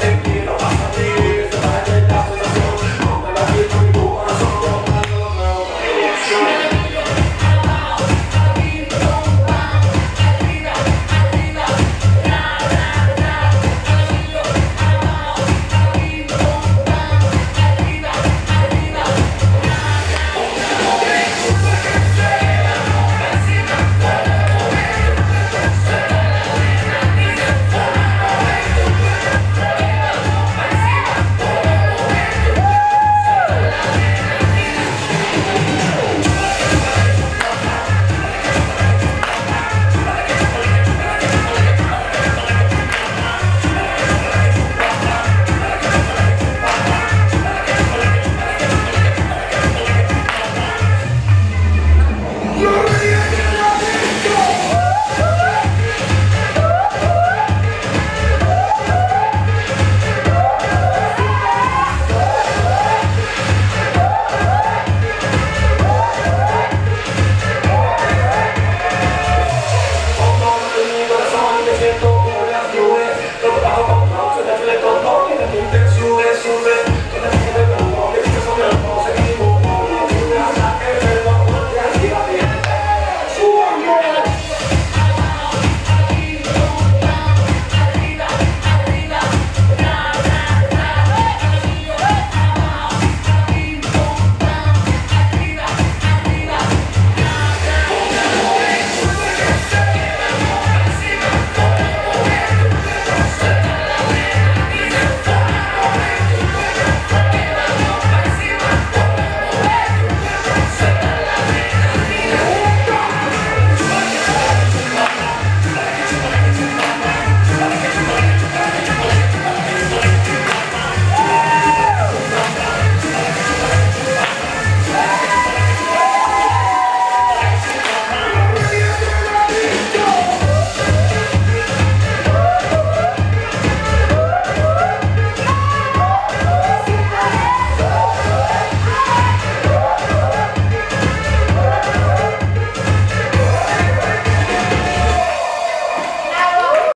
take it.